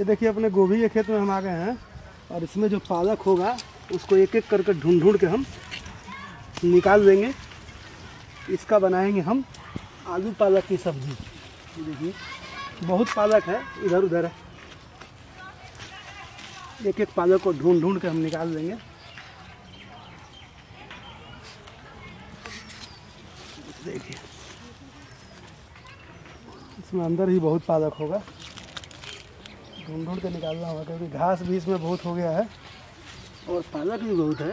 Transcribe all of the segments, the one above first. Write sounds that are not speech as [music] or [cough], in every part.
ये देखिए, अपने गोभी के खेत में हम आ गए हैं और इसमें जो पालक होगा, उसको एक एक करके ढूंढ ढूंढ के हम निकाल देंगे। इसका बनाएँगे हम आलू पालक की सब्ज़ी। देखिए, बहुत पालक है इधर उधर है। एक एक पालक को ढूंढ ढूंढ के हम निकाल देंगे। देखिए, इसमें अंदर ही बहुत पालक होगा। ढूंढ ढूंढ के निकालना होगा क्योंकि घास भी इसमें बहुत हो गया है। और पालक भी बहुत है।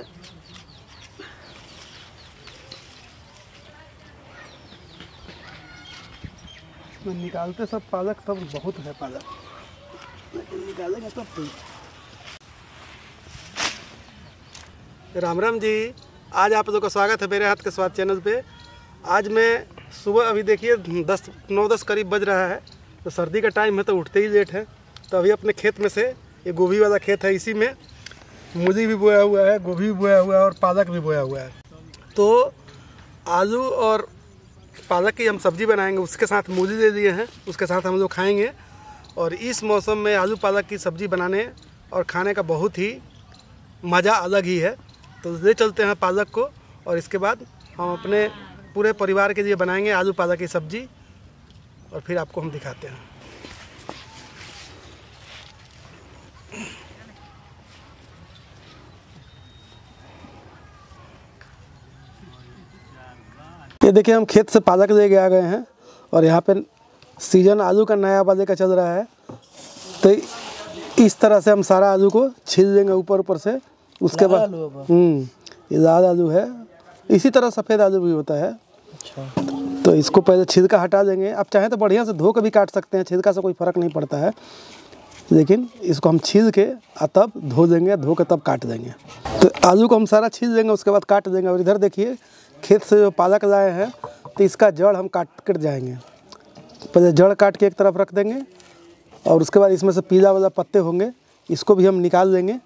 इसमें निकालते सब पालक तब बहुत है पालक। लेकिन निकालेंगे तब तो। राम राम जी आज आप लोगों का स्वागत है मेरे हाथ के स्वाद चैनल पे। आज मैं सुबह अभी देखिए दस नौ दस करीब बज रहा है तो सर्दी का टाइम है तो उठते ही लेट है। तो अभी अपने खेत में से, ये गोभी वाला खेत है इसी में, मूली भी बोया हुआ है, गोभी भी बोया हुआ है और पालक भी बोया हुआ है। तो आलू और पालक की हम सब्ज़ी बनाएँगे, उसके साथ मूली ले लिए हैं, उसके साथ हम लोग खाएँगे। और इस मौसम में आलू पालक की सब्ज़ी बनाने और खाने का बहुत ही मज़ा अलग ही है। तो ले चलते हैं पालक को और इसके बाद हम अपने पूरे परिवार के लिए बनाएँगे आलू पालक की सब्ज़ी और फिर आपको हम दिखाते हैं। ये देखिए हम खेत से पालक लेके आ गए हैं और यहाँ पे सीज़न आलू का नया वाले का चल रहा है। तो इस तरह से हम सारा आलू को छील देंगे ऊपर ऊपर से। उसके बाद हम्म ये लाल आलू है। इसी तरह सफ़ेद आलू भी होता है। अच्छा। तो इसको पहले छिलका हटा देंगे। आप चाहें तो बढ़िया से धो के भी काट सकते हैं छिलका से कोई फ़र्क नहीं पड़ता है। लेकिन इसको हम छील के और तब धो देंगे धो के तब काट देंगे। तो आलू को हम सारा छील देंगे उसके बाद काट देंगे। और इधर देखिए खेत से जो पालक लाए हैं तो इसका जड़ हम काट कर जाएँगे। पहले जड़ काट के एक तरफ़ रख देंगे, और उसके बाद इसमें से पीला वाला पत्ते होंगे, इसको भी हम निकाल देंगे,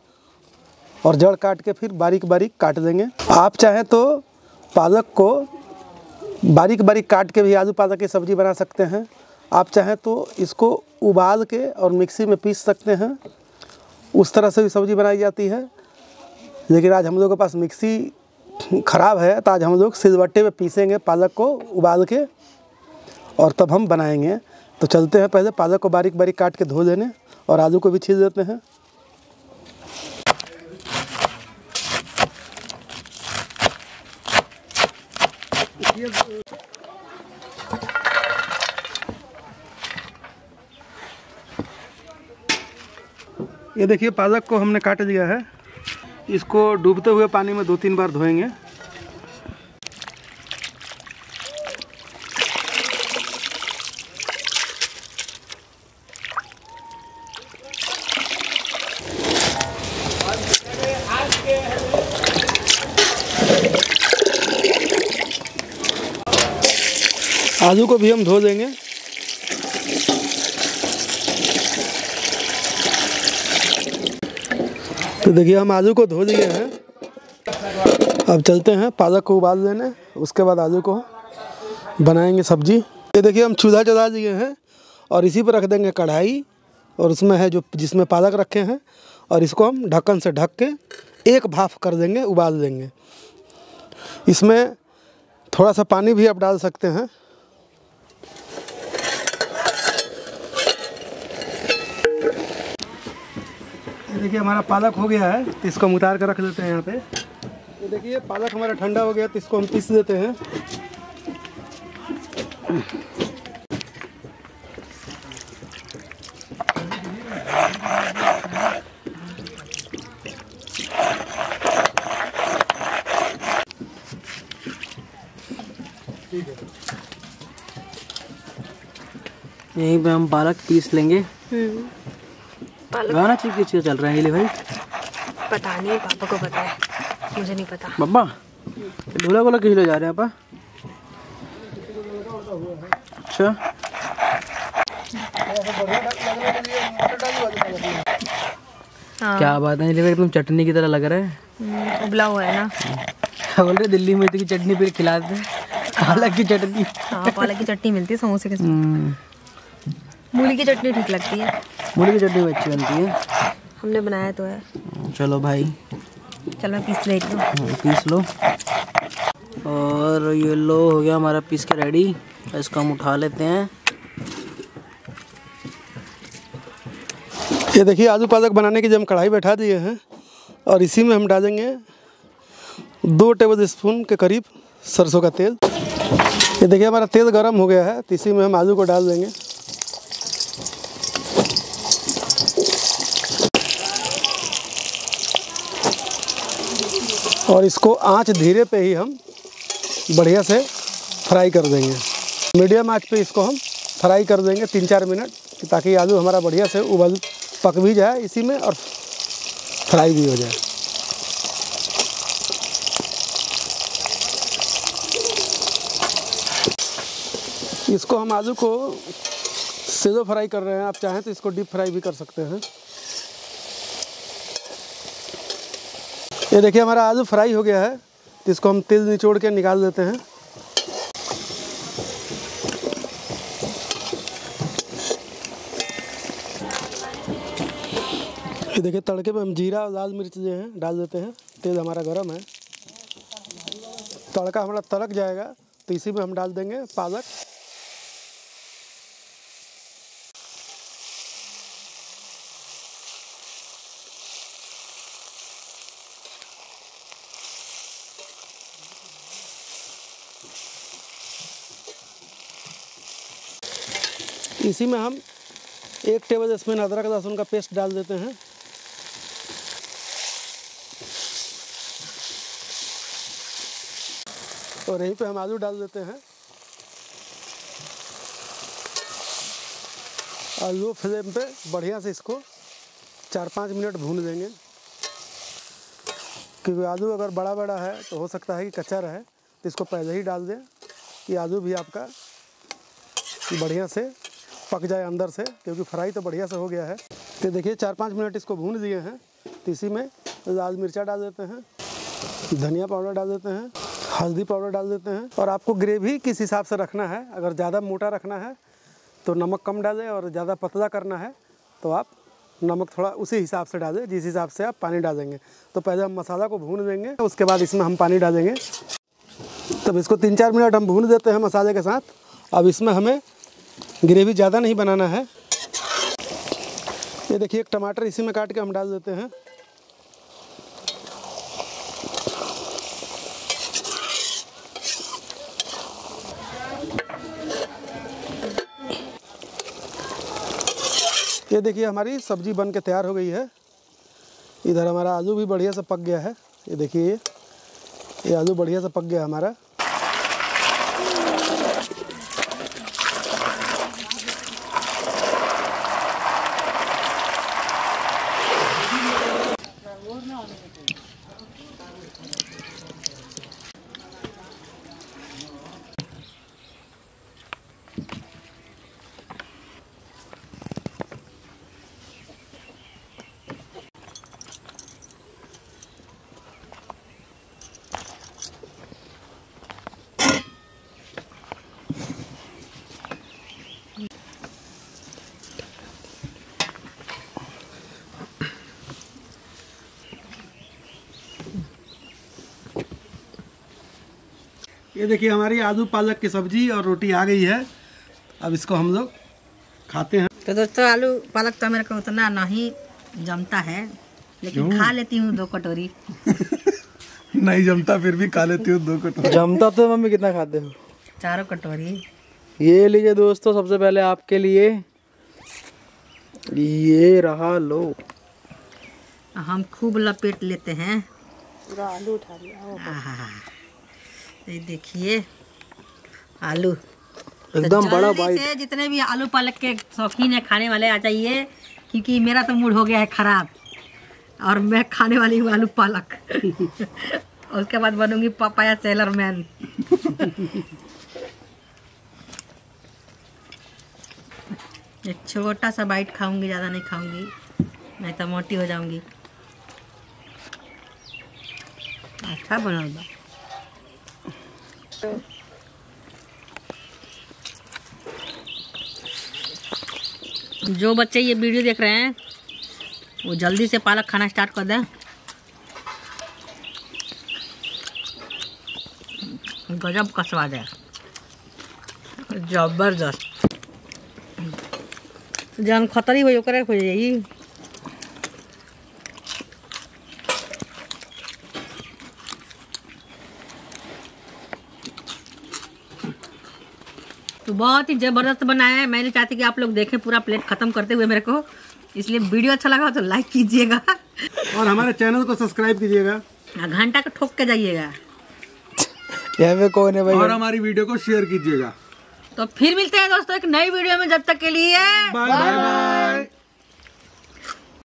और जड़ काट के फिर बारीक बारीक काट देंगे। आप चाहें तो पालक को बारीक बारीक काट के भी आलू पालक की सब्ज़ी बना सकते हैं। आप चाहें तो इसको उबाल के और मिक्सी में पीस सकते हैं। उस तरह से भी सब्ज़ी बनाई जाती है, लेकिन आज हम लोग के पास मिक्सी ख़राब है तो आज हम लोग सिलबट्टे में पीसेंगे पालक को उबाल के और तब हम बनाएँगे। तो चलते हैं पहले पालक को बारीक बारीक काट के धो लेने और आलू को भी छील देते हैं। ये देखिए पालक को हमने काट लिया है। इसको डूबते हुए पानी में दो तीन बार धोएँगे। आलू को भी हम धो देंगे तो देखिए, हम आलू को धो दिए हैं। अब चलते हैं, पालक को उबाल लेने, उसके बाद आलू को बनाएँगे सब्ज़ी। ये देखिए, हम चूल्हा चला दिए हैं, और इसी पर रख देंगे कढ़ाई, और उसमें है जो जिसमें पालक रखे हैं, और इसको हम ढक्कन से ढक के एक भाफ कर देंगे, उबाल देंगे। इसमें थोड़ा सा पानी भी आप डाल सकते हैं। देखिए हमारा पालक हो गया है तो इसको हम उतार कर रख देते हैं यहाँ पे। ये देखिए पालक हमारा ठंडा हो गया तो इसको हम पीस देते हैं। यहीं पे हम पालक पीस लेंगे। हम्म, गाना चीज़ की चल रहा है ये भाई? पता नहीं पापा को पता है। मुझे नहीं पता। बब्बा ढोला गोला किस ले जा रहे हैं अच्छा। हाँ। क्या बात है ये एकदम चटनी की तरह लग रहा है। हम्म, उबला हुआ है ना। बोल रहे दिल्ली में की चटनी फिर खिलाते हैं। पालक की चटनी। हाँ पालक की चटनी मिलती है समोसे के साथ। हम्म, मूली की चटनी ठीक लगती है। मूली की चटनी भी अच्छी बनती है। हमने बनाया तो है। चलो भाई। चलो पीस लेती हूँ। हाँ, पीस लो। और ये लो हो गया हमारा पीस के रेडी। इसको हम उठा लेते हैं। ये देखिए आलू पालक बनाने की जो हम कढ़ाई बैठा दिए हैं। और इसी में हम डालेंगे दो टेबल स्पून के करीब सरसों का तेल। ये देखिए हमारा तेल गर्म हो गया है तो इसी में हम आलू को डाल देंगे। और इसको आँच धीरे पे ही हम बढ़िया से फ्राई कर देंगे। मीडियम आँच पे इसको हम फ्राई कर देंगे तीन चार मिनट, ताकि आलू हमारा बढ़िया से उबल पक भी जाए इसी में और फ्राई भी हो जाए। इसको हम आलू को सीधो फ्राई कर रहे हैं। आप चाहें तो इसको डीप फ्राई भी कर सकते हैं। ये देखिए, हमारा आलू फ्राई हो गया है। तो इसको हम तेल निचोड़ के निकाल देते हैं। ये देखिए, तड़के में हम जीरा और लाल मिर्च जो हैं, डाल देते हैं। तेल हमारा गर्म है। तड़का हमारा तड़क जाएगा तो इसी में हम डाल देंगे पालक। इसी में हम एक टेबल स्पून अदरक लहसुन का पेस्ट डाल देते हैं। और यहीं पे हम आलू डाल देते हैं। और लो फ्लेम पे बढ़िया से इसको चार पाँच मिनट भून देंगे क्योंकि आलू अगर बड़ा बड़ा है तो हो सकता है कि कच्चा रहे तो इसको पहले ही डाल दें। कि आलू भी आपका बढ़िया से पक जाए अंदर से, क्योंकि फ्राई तो बढ़िया से हो गया है। तो देखिए, चार पाँच मिनट इसको भून दिए हैं। तो इसी में लाल मिर्चा डाल देते हैं, धनिया पाउडर डाल देते हैं, हल्दी पाउडर डाल देते हैं। और आपको ग्रेवी किस हिसाब से रखना है, अगर ज़्यादा मोटा रखना है तो नमक कम डालें, और ज़्यादा पतला करना है तो आप नमक थोड़ा उसी हिसाब से डालें, जिस हिसाब से आप पानी डालेंगे। तो पहले हम मसाला को भून देंगे उसके बाद इसमें हम पानी डालेंगे। तब इसको तीन चार मिनट हम भून देते हैं मसाले के साथ। अब इसमें हमें ग्रेवी ज़्यादा नहीं बनाना है। ये देखिए, एक टमाटर इसी में काट के हम डाल देते हैं। ये देखिए, हमारी सब्ज़ी बन के तैयार हो गई है। इधर हमारा आलू भी बढ़िया से पक गया है। ये देखिए, ये आलू बढ़िया से पक गया हमारा। ये देखिए हमारी आलू पालक की सब्ज़ी और रोटी आ गई है। अब इसको हम लोग खाते हैं। तो दोस्तों आलू पालक तो मेरे को उतना नहीं जमता है लेकिन खा लेती हूँ दो कटोरी। [laughs] नहीं जमता फिर भी खा लेती हूँ दो कटोरी। जमता तो मम्मी कितना खाते हो? चारों कटोरी। ये लीजिए दोस्तों सबसे पहले आपके लिए। ये रहा लो। हम खूब लपेट लेते हैं। पूरा आलू उठा लिया ये देखिए आलू। एकदम बड़ा जल्दी से जितने भी आलू पालक के शौकीन है खाने वाले आ जाइए क्योंकि मेरा तो मूड हो गया है खराब और मैं खाने वाली हूँ आलू पालक। और [laughs] उसके बाद बनूँगी पापाया सेलर मैन [laughs] एक छोटा सा बाइट खाऊँगी ज़्यादा नहीं खाऊँगी नहीं तो मोटी हो जाऊँगी। अच्छा बनल बा जो बच्चे ये वीडियो देख रहे हैं, वो जल्दी से पालक खाना स्टार्ट कर दें। गजब का स्वाद है। ज़बरदस्त। जन खतरी हो जाई बहुत ही ज़बरदस्त बनाया है। मैंने चाहती कि आप लोग देखें पूरा प्लेट ख़त्म करते हुए मेरे को। इसलिए वीडियो अच्छा लगा तो लाइक कीजिएगा। और हमारे चैनल को सब्सक्राइब कीजिएगा। घंटा को ठोक के जाइएगा। यहाँ पे कौन है भाई? और हमारी वीडियो को शेयर कीजिएगा। तो फिर मिलते हैं दोस्तों एक नई वीडियो में जब तक के लिए बाय बाय